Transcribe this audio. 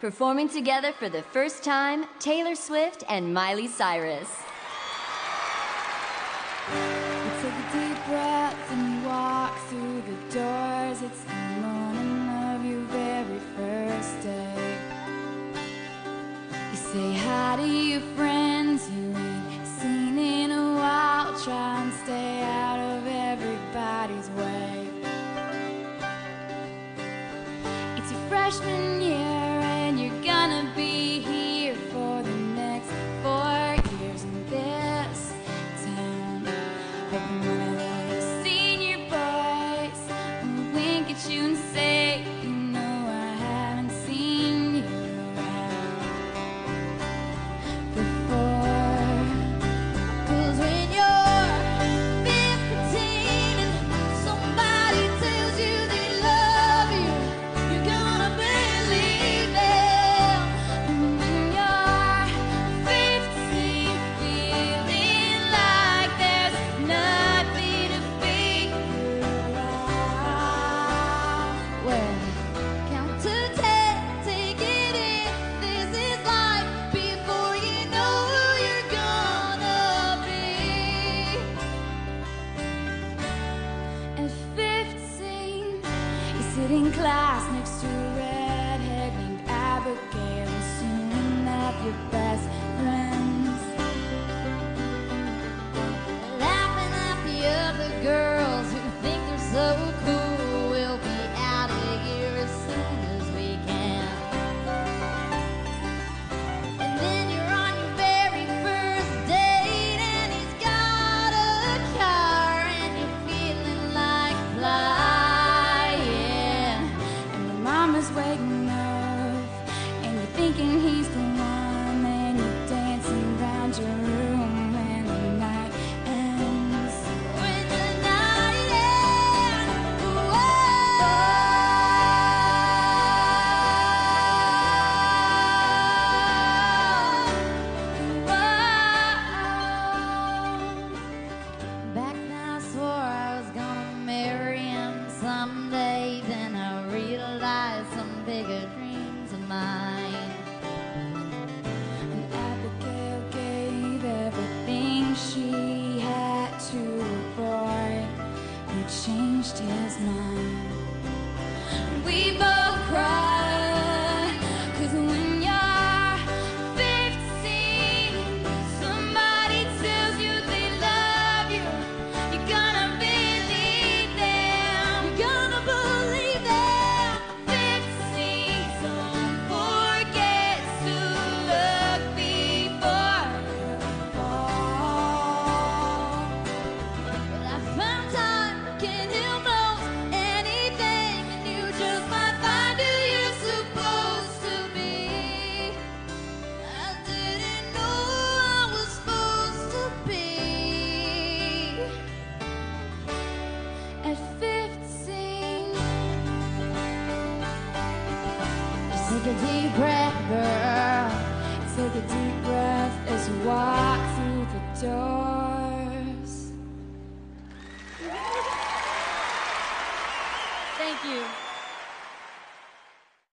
Performing together for the first time, Taylor Swift and Miley Cyrus. You take a deep breath and you walk through the doors. It's the morning of your very first day. You say hi to your friends you ain't seen in a while. Try and stay out of everybody's way. It's your freshman year. you in class. and you're thinking he's the a deep breath, girl. Take a deep breath as you walk through the doors. Thank you.